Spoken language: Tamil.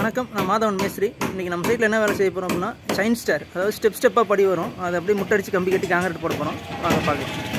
வணக்கம் நான் மாதவன் மேஸ்திரி. இன்றைக்கி நம்ம சைட்டில் என்ன வேலை செய்ய போகிறோம் அப்படின்னா சைன் ஸ்டார் அதாவது ஸ்டெப் ஸ்டெப்பாக படி வரும். அதை அப்படியே முட்டடிச்சு கம்பி கட்டி காங்கிரட் போட போகிறோம் வாங்க பார்க்கலாம்.